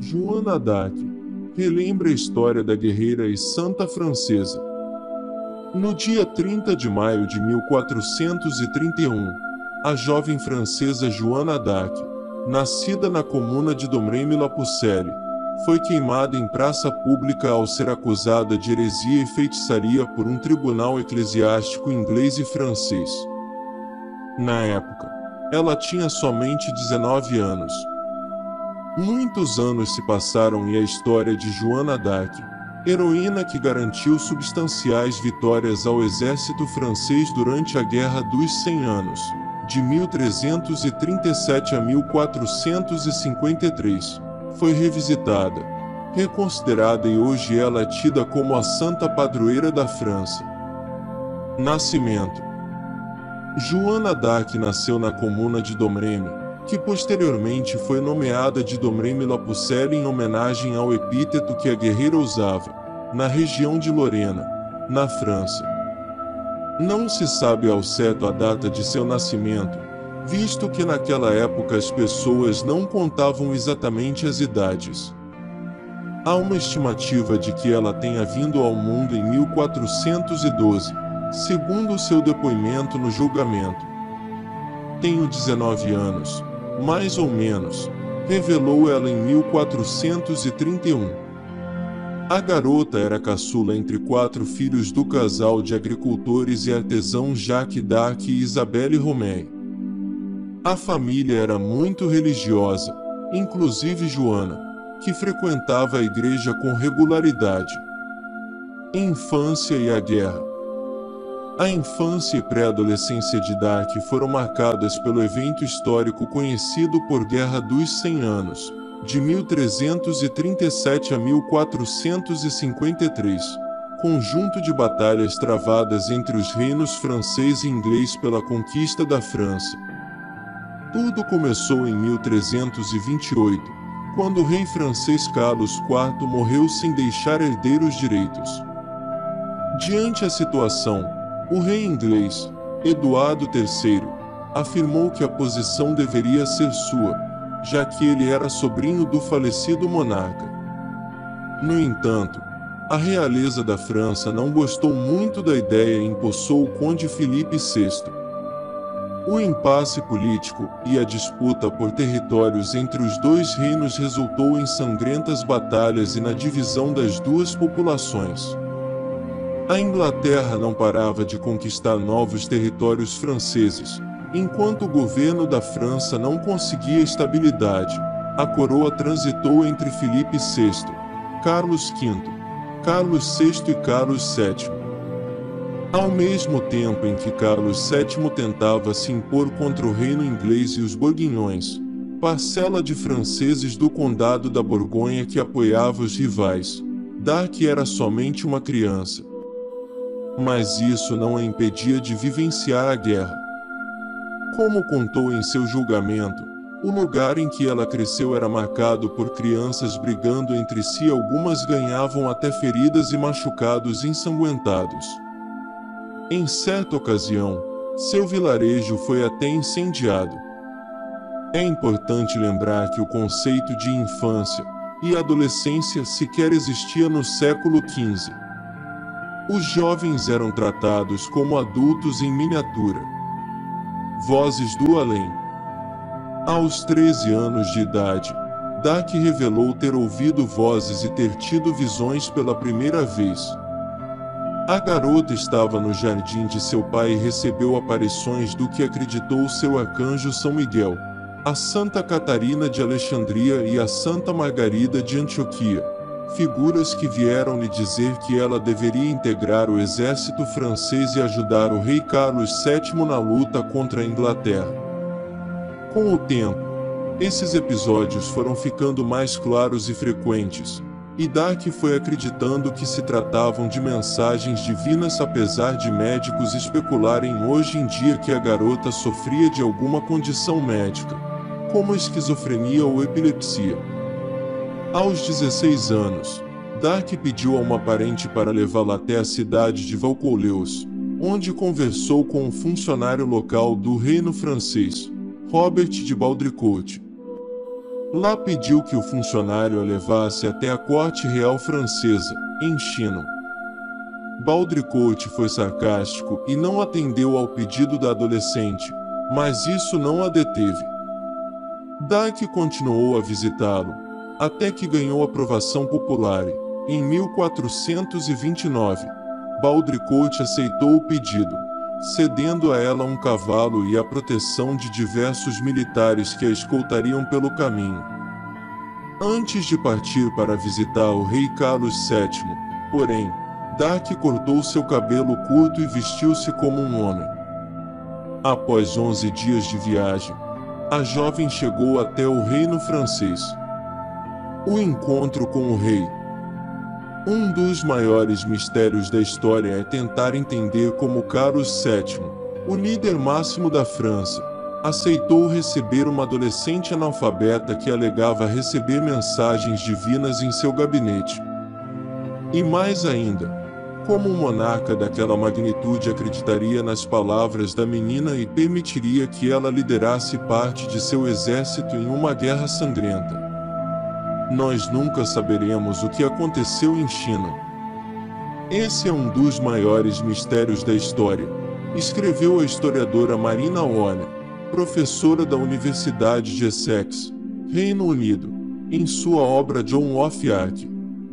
Joana d'Arc relembra a história da guerreira e santa francesa. No dia 30 de maio de 1431, a jovem francesa Joana d'Arc, nascida na comuna de Domremy-la-Pucelle, foi queimada em praça pública ao ser acusada de heresia e feitiçaria por um tribunal eclesiástico inglês e francês. Na época, ela tinha somente 19 anos. Muitos anos se passaram e a história de Joana d'Arc, heroína que garantiu substanciais vitórias ao exército francês durante a Guerra dos Cem Anos, de 1337 a 1453, foi revisitada, reconsiderada e hoje ela é tida como a santa padroeira da França. Nascimento Joana d'Arc nasceu na comuna de Domremy, que posteriormente foi nomeada de Domremy-la-Pucelle em homenagem ao epíteto que a guerreira usava, na região de Lorena, na França. Não se sabe ao certo a data de seu nascimento, visto que naquela época as pessoas não contavam exatamente as idades. Há uma estimativa de que ela tenha vindo ao mundo em 1412, segundo seu depoimento no julgamento. Tenho 19 anos, mais ou menos, revelou ela em 1431. A garota era caçula entre quatro filhos do casal de agricultores e artesãos Jacques d'Arc e Isabelle Romei. A família era muito religiosa, inclusive Joana, que frequentava a igreja com regularidade. Infância e a guerra. A infância e pré-adolescência de Dark foram marcadas pelo evento histórico conhecido por Guerra dos Cem Anos, de 1337 a 1453, conjunto de batalhas travadas entre os reinos francês e inglês pela conquista da França. Tudo começou em 1328, quando o rei francês Carlos IV morreu sem deixar herdeiros direitos. Diante a situação, o rei inglês, Eduardo III, afirmou que a posição deveria ser sua, já que ele era sobrinho do falecido monarca. No entanto, a realeza da França não gostou muito da ideia e empossou o conde Felipe VI. O impasse político e a disputa por territórios entre os dois reinos resultou em sangrentas batalhas e na divisão das duas populações. A Inglaterra não parava de conquistar novos territórios franceses. Enquanto o governo da França não conseguia estabilidade, a coroa transitou entre Felipe VI, Carlos V, Carlos VI e Carlos VII. Ao mesmo tempo em que Carlos VII tentava se impor contra o reino inglês e os borguinhões, parcela de franceses do condado da Borgonha que apoiava os rivais, Dark era somente uma criança mas isso não a impedia de vivenciar a guerra. Como contou em seu julgamento, o lugar em que ela cresceu era marcado por crianças brigando entre si, algumas ganhavam até feridas e machucados ensanguentados. Em certa ocasião, seu vilarejo foi até incendiado. É importante lembrar que o conceito de infância e adolescência sequer existia no século XV. Os jovens eram tratados como adultos em miniatura. Vozes do Além. Aos 13 anos de idade, Dak revelou ter ouvido vozes e ter tido visões pela primeira vez. A garota estava no jardim de seu pai e recebeu aparições do que acreditou seu arcanjo São Miguel, a Santa Catarina de Alexandria e a Santa Margarida de Antioquia figuras que vieram lhe dizer que ela deveria integrar o exército francês e ajudar o rei Carlos VII na luta contra a Inglaterra. Com o tempo, esses episódios foram ficando mais claros e frequentes, e Dark foi acreditando que se tratavam de mensagens divinas apesar de médicos especularem hoje em dia que a garota sofria de alguma condição médica, como esquizofrenia ou epilepsia. Aos 16 anos, Dark pediu a uma parente para levá-la até a cidade de Valcoleus, onde conversou com um funcionário local do reino francês, Robert de Baldricourt. Lá pediu que o funcionário a levasse até a corte real francesa, em Chinon. Baldricote foi sarcástico e não atendeu ao pedido da adolescente, mas isso não a deteve. Dark continuou a visitá-lo, até que ganhou aprovação popular em 1429, Baldricote aceitou o pedido, cedendo a ela um cavalo e a proteção de diversos militares que a escoltariam pelo caminho. Antes de partir para visitar o rei Carlos VII, porém, Dark cortou seu cabelo curto e vestiu-se como um homem. Após 11 dias de viagem, a jovem chegou até o reino francês. O encontro com o rei. Um dos maiores mistérios da história é tentar entender como Carlos VII, o líder máximo da França, aceitou receber uma adolescente analfabeta que alegava receber mensagens divinas em seu gabinete. E mais ainda, como um monarca daquela magnitude acreditaria nas palavras da menina e permitiria que ela liderasse parte de seu exército em uma guerra sangrenta? Nós nunca saberemos o que aconteceu em China. Esse é um dos maiores mistérios da história, escreveu a historiadora Marina Warner, professora da Universidade de Essex, Reino Unido, em sua obra John of Arc,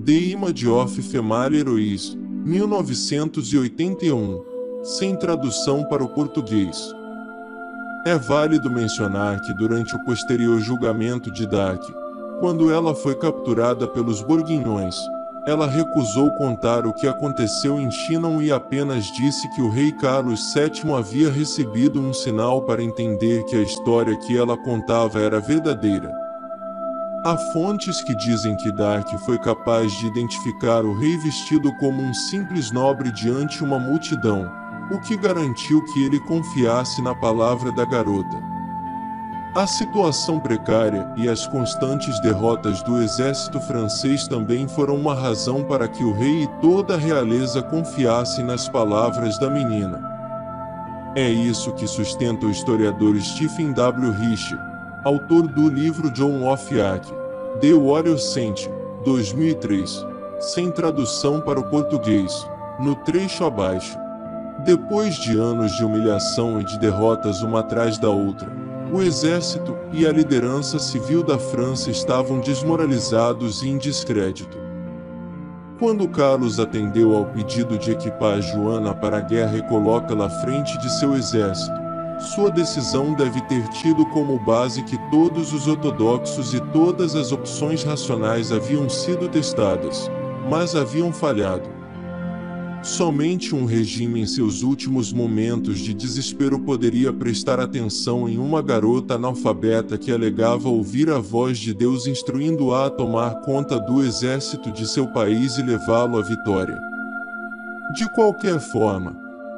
The Image of Female Heroes, 1981, sem tradução para o português. É válido mencionar que durante o posterior julgamento de Dark, quando ela foi capturada pelos Borguinhões, ela recusou contar o que aconteceu em Chinon e apenas disse que o rei Carlos VII havia recebido um sinal para entender que a história que ela contava era verdadeira. Há fontes que dizem que Dark foi capaz de identificar o rei vestido como um simples nobre diante uma multidão, o que garantiu que ele confiasse na palavra da garota. A situação precária e as constantes derrotas do exército francês também foram uma razão para que o rei e toda a realeza confiassem nas palavras da menina. É isso que sustenta o historiador Stephen W. Rich, autor do livro John of Arc, The Warrior Saint, 2003, sem tradução para o português, no trecho abaixo. Depois de anos de humilhação e de derrotas uma atrás da outra, o exército e a liderança civil da França estavam desmoralizados e em descrédito. Quando Carlos atendeu ao pedido de equipar Joana para a guerra e coloca-la à frente de seu exército, sua decisão deve ter tido como base que todos os ortodoxos e todas as opções racionais haviam sido testadas, mas haviam falhado. Somente um regime em seus últimos momentos de desespero poderia prestar atenção em uma garota analfabeta que alegava ouvir a voz de Deus instruindo-a a tomar conta do exército de seu país e levá-lo à vitória. De qualquer forma,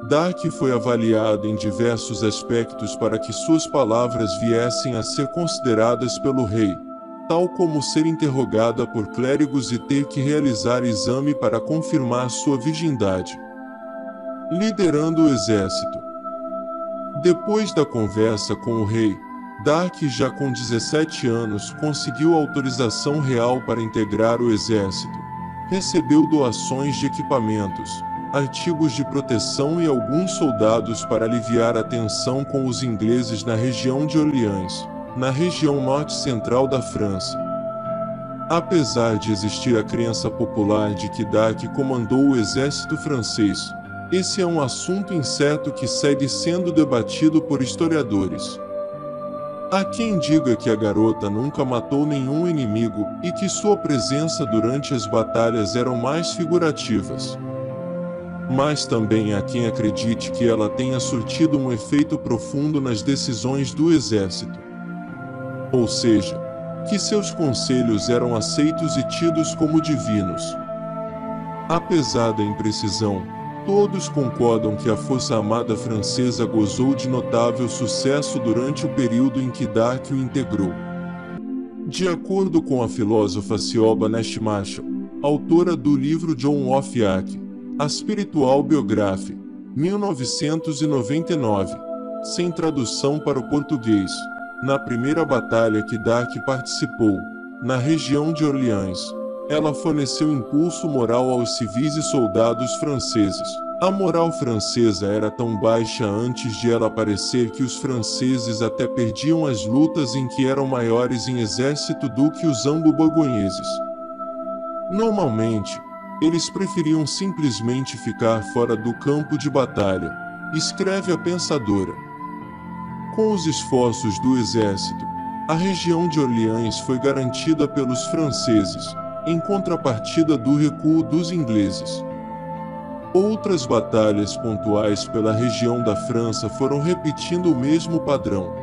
Dark foi avaliado em diversos aspectos para que suas palavras viessem a ser consideradas pelo rei, tal como ser interrogada por clérigos e ter que realizar exame para confirmar sua virgindade. Liderando o exército. Depois da conversa com o rei, Dark, já com 17 anos, conseguiu autorização real para integrar o exército. Recebeu doações de equipamentos, artigos de proteção e alguns soldados para aliviar a tensão com os ingleses na região de Orleans, na região norte-central da França. Apesar de existir a crença popular de que Dark comandou o exército francês, esse é um assunto incerto que segue sendo debatido por historiadores. Há quem diga que a garota nunca matou nenhum inimigo e que sua presença durante as batalhas eram mais figurativas mas também há quem acredite que ela tenha surtido um efeito profundo nas decisões do exército. Ou seja, que seus conselhos eram aceitos e tidos como divinos. Apesar da imprecisão, todos concordam que a Força Armada Francesa gozou de notável sucesso durante o período em que Dark o integrou. De acordo com a filósofa Cioba Nash Marshall, autora do livro John of Arc, a Spiritual Biography, 1999, sem tradução para o português. Na primeira batalha que Dark participou, na região de Orleans, ela forneceu impulso moral aos civis e soldados franceses. A moral francesa era tão baixa antes de ela aparecer que os franceses até perdiam as lutas em que eram maiores em exército do que os anglo-borgonheses. Normalmente, eles preferiam simplesmente ficar fora do campo de batalha, escreve a pensadora. Com os esforços do exército, a região de Orleans foi garantida pelos franceses, em contrapartida do recuo dos ingleses. Outras batalhas pontuais pela região da França foram repetindo o mesmo padrão.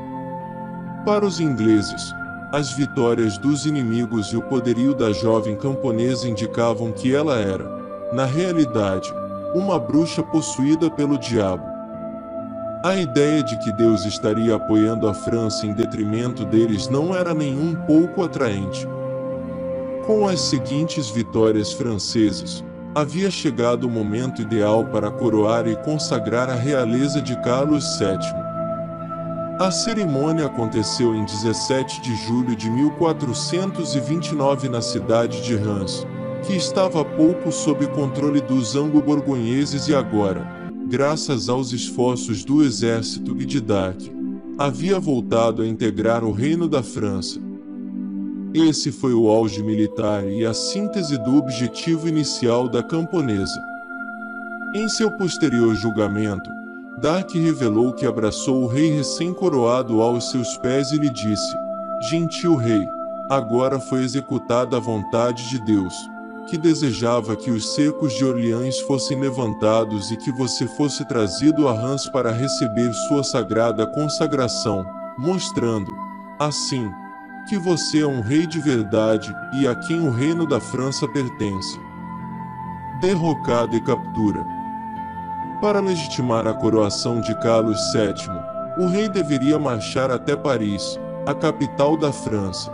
Para os ingleses, as vitórias dos inimigos e o poderio da jovem camponesa indicavam que ela era, na realidade, uma bruxa possuída pelo diabo. A ideia de que Deus estaria apoiando a França em detrimento deles não era nem um pouco atraente. Com as seguintes vitórias francesas, havia chegado o momento ideal para coroar e consagrar a realeza de Carlos VII. A cerimônia aconteceu em 17 de julho de 1429 na cidade de Reims, que estava pouco sob controle dos anglo-borgonheses e agora, graças aos esforços do exército e de Dark, havia voltado a integrar o reino da França. Esse foi o auge militar e a síntese do objetivo inicial da camponesa. Em seu posterior julgamento, Dark revelou que abraçou o rei recém-coroado aos seus pés e lhe disse: Gentil rei, agora foi executada a vontade de Deus, que desejava que os secos de Orleans fossem levantados e que você fosse trazido a Rãs para receber sua sagrada consagração, mostrando, assim, que você é um rei de verdade e a quem o reino da França pertence. Derrocada e captura. Para legitimar a coroação de Carlos VII, o rei deveria marchar até Paris, a capital da França.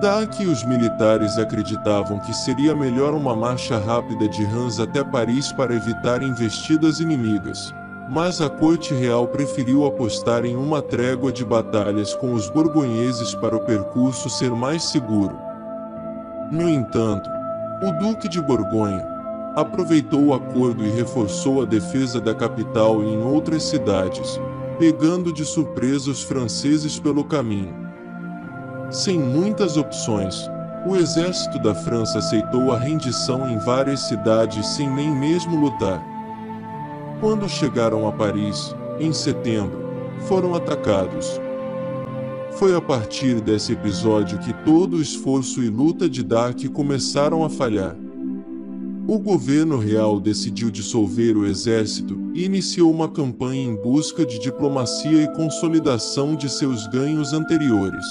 Da que os militares acreditavam que seria melhor uma marcha rápida de Reims até Paris para evitar investidas inimigas mas a corte real preferiu apostar em uma trégua de batalhas com os borgonheses para o percurso ser mais seguro. No entanto, o Duque de Borgonha aproveitou o acordo e reforçou a defesa da capital e em outras cidades, pegando de surpresa os franceses pelo caminho. Sem muitas opções, o exército da França aceitou a rendição em várias cidades sem nem mesmo lutar. Quando chegaram a Paris, em setembro, foram atacados. Foi a partir desse episódio que todo o esforço e luta de Dark começaram a falhar. O governo real decidiu dissolver o exército e iniciou uma campanha em busca de diplomacia e consolidação de seus ganhos anteriores.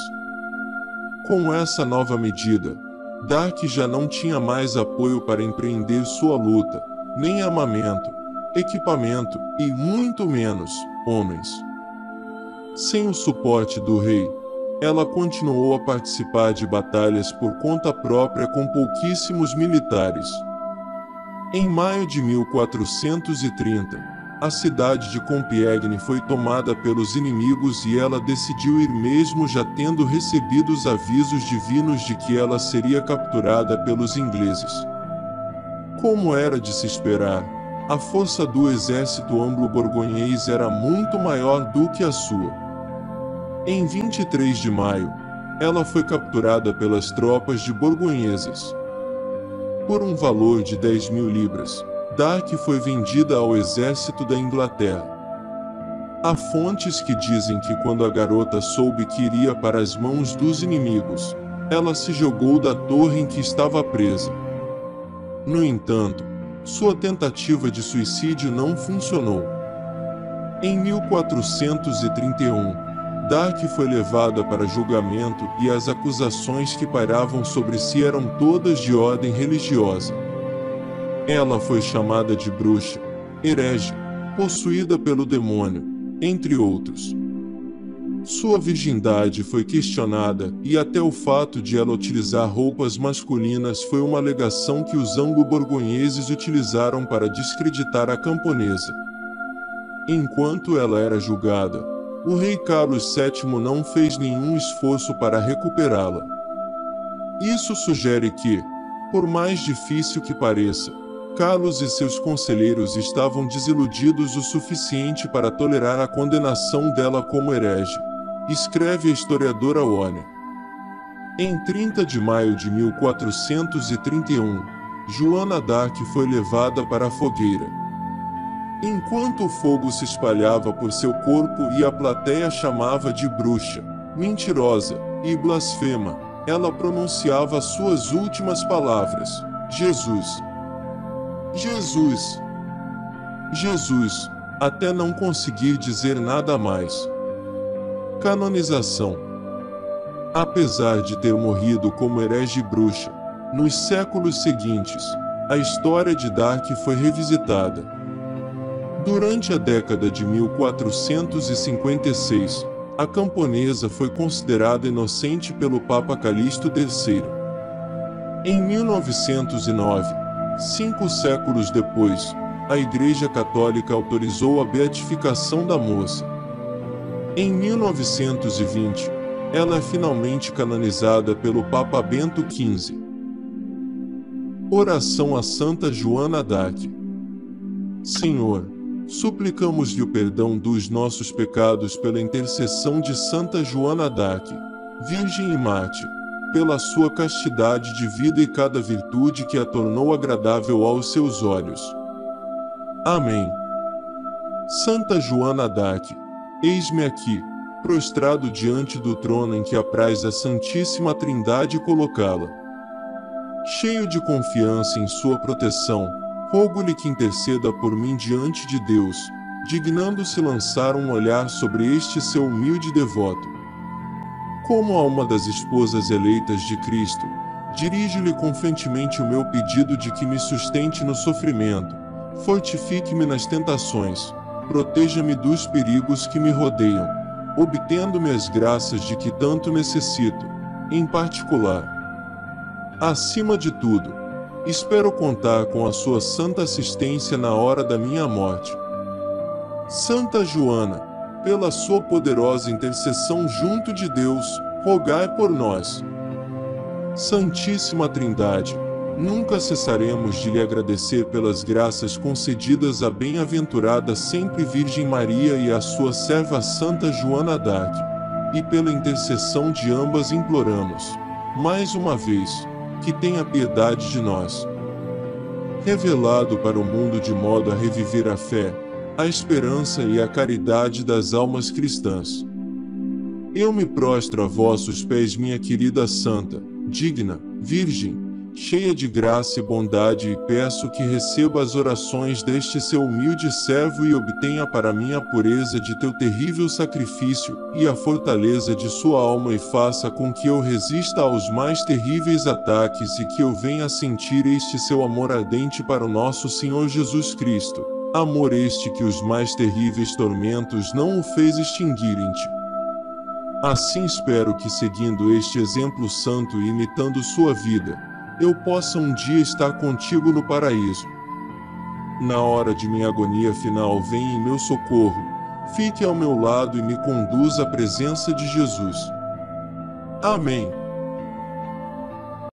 Com essa nova medida, Dark já não tinha mais apoio para empreender sua luta, nem armamento, equipamento e muito menos homens. Sem o suporte do rei, ela continuou a participar de batalhas por conta própria com pouquíssimos militares. Em maio de 1430, a cidade de Compiègne foi tomada pelos inimigos e ela decidiu ir mesmo já tendo recebido os avisos divinos de que ela seria capturada pelos ingleses. Como era de se esperar, a força do exército anglo-borgonhês era muito maior do que a sua. Em 23 de maio, ela foi capturada pelas tropas de borgonheses. Por um valor de 10 mil libras, Dark foi vendida ao exército da Inglaterra. Há fontes que dizem que quando a garota soube que iria para as mãos dos inimigos, ela se jogou da torre em que estava presa. No entanto, sua tentativa de suicídio não funcionou. Em 1431, Dark foi levada para julgamento e as acusações que pairavam sobre si eram todas de ordem religiosa. Ela foi chamada de bruxa, herege, possuída pelo demônio, entre outros. Sua virgindade foi questionada e até o fato de ela utilizar roupas masculinas foi uma alegação que os anglo-borgonheses utilizaram para descreditar a camponesa. Enquanto ela era julgada, o rei Carlos VII não fez nenhum esforço para recuperá-la. Isso sugere que, por mais difícil que pareça, Carlos e seus conselheiros estavam desiludidos o suficiente para tolerar a condenação dela como herege, escreve a historiadora Warner. Em 30 de maio de 1431, Joana d'Arc foi levada para a fogueira. Enquanto o fogo se espalhava por seu corpo e a plateia chamava de bruxa, mentirosa e blasfema, ela pronunciava suas últimas palavras: Jesus. Jesus. Jesus, até não conseguir dizer nada mais. Canonização Apesar de ter morrido como herege bruxa, nos séculos seguintes, a história de Dark foi revisitada. Durante a década de 1456, a camponesa foi considerada inocente pelo Papa Calixto III. Em 1909, cinco séculos depois, a Igreja Católica autorizou a beatificação da moça. Em 1920, ela é finalmente canonizada pelo Papa Bento XV. Oração a Santa Joana d'Arc. Senhor, suplicamos-lhe o perdão dos nossos pecados pela intercessão de Santa Joana d'Arc, Virgem e Mártir, pela sua castidade de vida e cada virtude que a tornou agradável aos seus olhos. Amém. Santa Joana d'Arc, eis-me aqui prostrado diante do trono em que apraz a Santíssima Trindade colocá-la. Cheio de confiança em sua proteção, rogo-lhe que interceda por mim diante de Deus, dignando-se lançar um olhar sobre este seu humilde devoto. Como a uma das esposas eleitas de Cristo, dirijo-lhe confiantemente o meu pedido de que me sustente no sofrimento, fortifique-me nas tentações, proteja-me dos perigos que me rodeiam obtendo-me as graças de que tanto necessito, em particular. Acima de tudo, espero contar com a sua santa assistência na hora da minha morte. Santa Joana, pela sua poderosa intercessão junto de Deus, rogai por nós. Santíssima Trindade, Nunca cessaremos de lhe agradecer pelas graças concedidas à bem-aventurada sempre Virgem Maria e à sua serva Santa Joana d'Arc, e pela intercessão de ambas imploramos, mais uma vez, que tenha piedade de nós. Revelado para o mundo de modo a reviver a fé, a esperança e a caridade das almas cristãs. Eu me prostro a vossos pés, minha querida Santa, digna, Virgem, cheia de graça e bondade, e peço que receba as orações deste seu humilde servo e obtenha para mim a pureza de teu terrível sacrifício e a fortaleza de sua alma, e faça com que eu resista aos mais terríveis ataques e que eu venha sentir este seu amor ardente para o nosso Senhor Jesus Cristo. Amor este que os mais terríveis tormentos não o fez extinguirem-te. Assim espero que, seguindo este exemplo santo e imitando sua vida, eu possa um dia estar contigo no paraíso. Na hora de minha agonia final, venha em meu socorro, fique ao meu lado e me conduza à presença de Jesus. Amém.